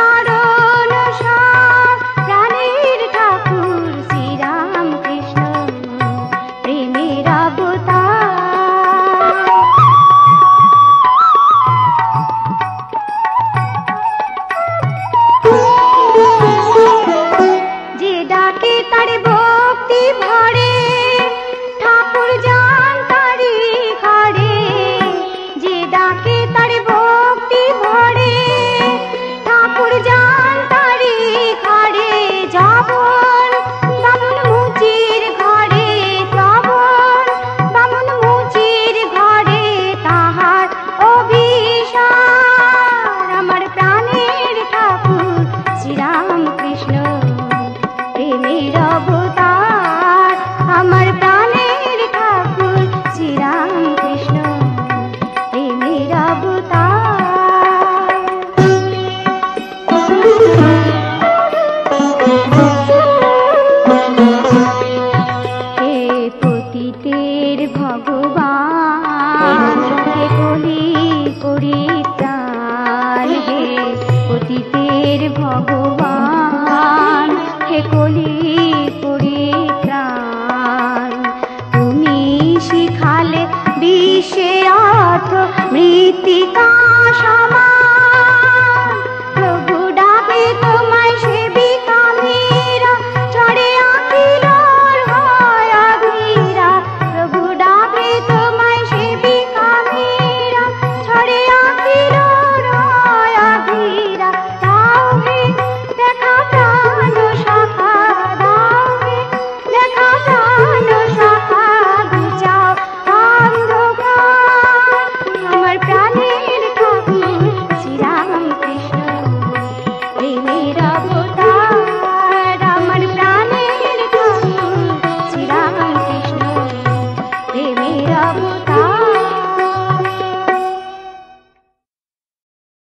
கொண்டாட প্রীতের ভগবান হে বলি করি প্রাণ হে। অতীতের ভগবান হে কলি করি তুমি শিখালে বিশে আত মৃতিকা সমা